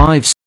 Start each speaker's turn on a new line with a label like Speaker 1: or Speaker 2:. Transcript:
Speaker 1: five